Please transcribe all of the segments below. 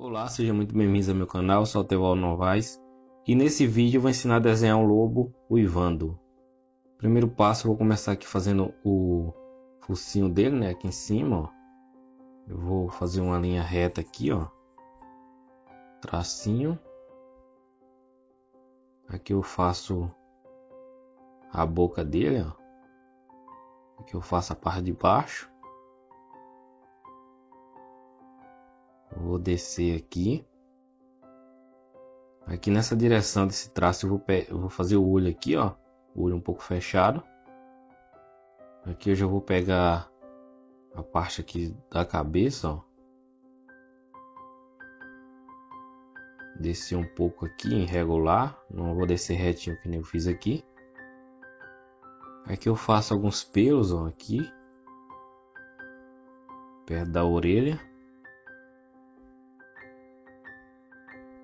Olá, seja muito bem-vindos ao meu canal, sou o Teval Novaes e nesse vídeo vou ensinar a desenhar um lobo uivando. Primeiro passo, eu vou começar aqui fazendo o focinho dele, né, aqui em cima, ó. Eu vou fazer uma linha reta aqui, ó. Tracinho. Aqui eu faço a boca dele, ó. Aqui eu faço a parte de baixo. Vou descer aqui. Aqui nessa direção desse traço eu vou, eu vou fazer o olho aqui, ó. O olho um pouco fechado. Aqui eu já vou pegar a parte aqui da cabeça, ó. Descer um pouco aqui, irregular. Não vou descer retinho que nem eu fiz aqui. Aqui eu faço alguns pelos, ó, aqui. Perto da orelha.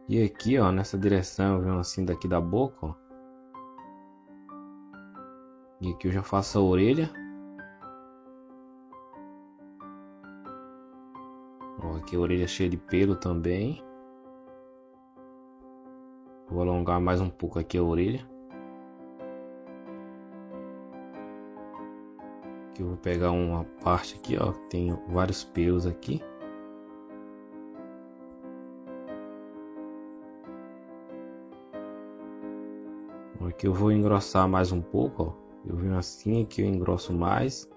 E aqui, ó, nessa direção, vendo assim daqui da boca, ó. E aqui eu já faço a orelha. Ó, aqui a orelha cheia de pelo também. Vou alongar mais um pouco aqui a orelha. Aqui eu vou pegar uma parte aqui, ó, tem vários pelos aqui. Aqui eu vou engrossar mais um pouco, ó. Eu venho assim, aqui eu engrosso mais.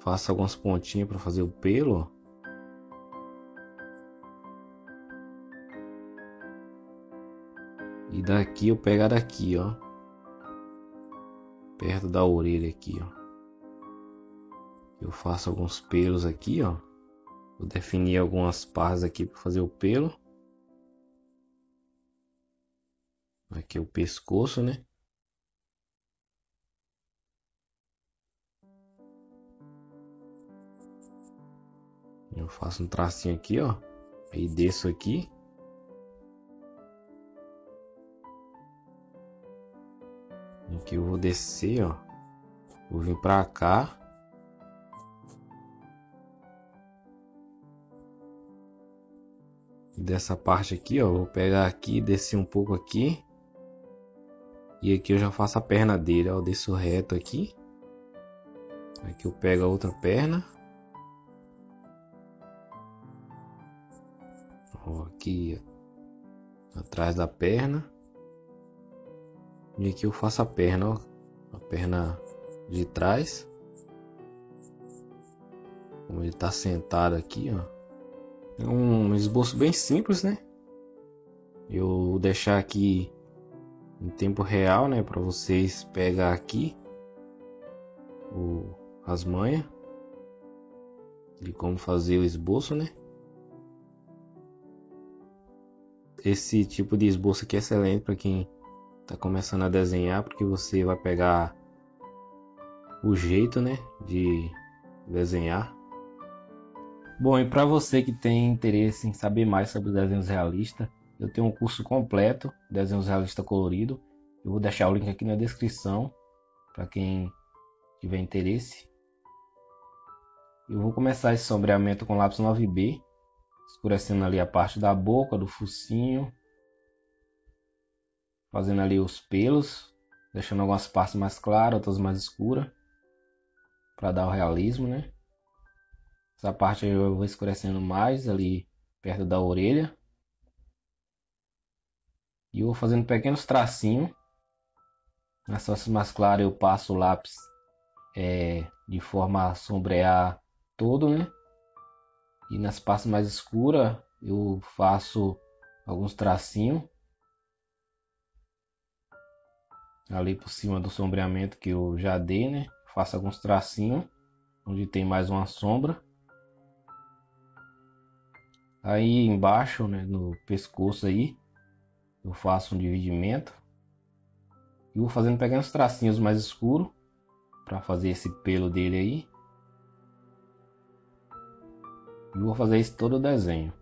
Faço algumas pontinhas para fazer o pelo, ó. E daqui eu pego daqui, ó. Perto da orelha aqui, ó. Eu faço alguns pelos aqui, ó. Vou definir algumas partes aqui para fazer o pelo. Aqui é o pescoço, né? Eu faço um tracinho aqui, ó. Aí desço aqui. Aqui eu vou descer, ó. Vou vir pra cá. dessa parte aqui, ó, vou pegar aqui, descer um pouco aqui. E aqui eu já faço a perna dele, ó, eu desço reto aqui. Aqui eu pego a outra perna. Ó, aqui atrás da perna. E aqui eu faço a perna, ó, a perna de trás. Como ele tá sentado aqui, ó. É um esboço bem simples, né? Eu deixar aqui em tempo real, né, para vocês pegar aqui o, as manhas de como fazer o esboço, né? Esse tipo de esboço aqui é excelente para quem está começando a desenhar, porque você vai pegar o jeito, né, de desenhar Bom, e para você que tem interesse em saber mais sobre desenhos realistas, eu tenho um curso completo, Desenhos Realistas Colorido. Eu vou deixar o link aqui na descrição para quem tiver interesse. Eu vou começar esse sombreamento com lápis 9B, escurecendo ali a parte da boca, do focinho, fazendo ali os pelos, deixando algumas partes mais claras, outras mais escuras, para dar o realismo, né? Essa parte eu vou escurecendo mais ali perto da orelha. E vou fazendo pequenos tracinhos. Nas partes mais claras eu passo o lápis é, de forma a sombrear todo, né? E nas partes mais escuras eu faço alguns tracinhos. Ali por cima do sombreamento que eu já dei, né? Faço alguns tracinhos onde tem mais uma sombra. Aí embaixo, né, no pescoço aí, eu faço um dividimento. E vou fazendo pequenos tracinhos mais escuros para fazer esse pelo dele aí. E vou fazer isso todo o desenho.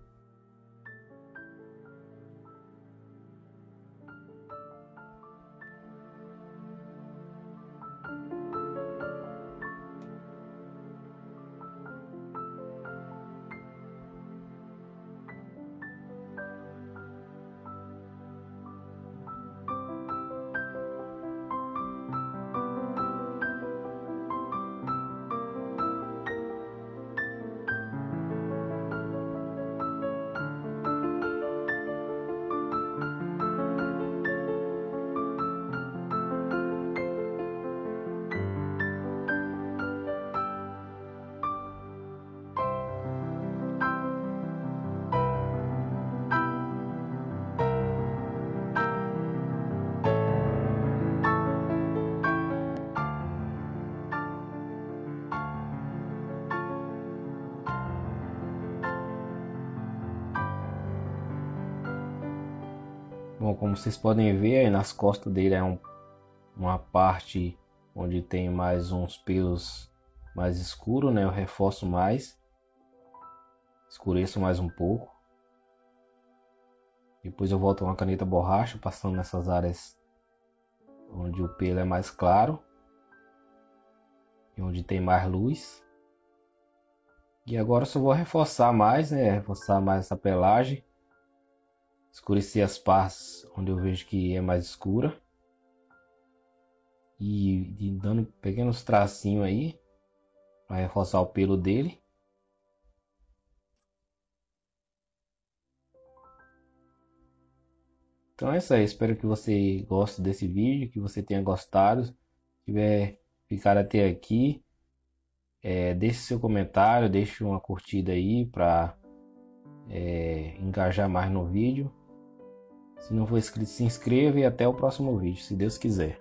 Bom, como vocês podem ver, nas costas dele é um, uma parte onde tem mais uns pelos mais escuros, né? Eu reforço mais, escureço mais um pouco. Depois eu volto com a caneta borracha, passando nessas áreas onde o pelo é mais claro e onde tem mais luz. E agora eu só vou reforçar mais, né? Reforçar mais essa pelagem escurecer as partes onde eu vejo que é mais escura e, e dando pequenos tracinhos aí para reforçar o pelo dele. Então é isso aí, espero que você goste desse vídeo, que você tenha gostado. Se tiver ficado até aqui, é, deixe seu comentário, deixe uma curtida aí para é, engajar mais no vídeo. Se não for inscrito, se inscreva e até o próximo vídeo, se Deus quiser.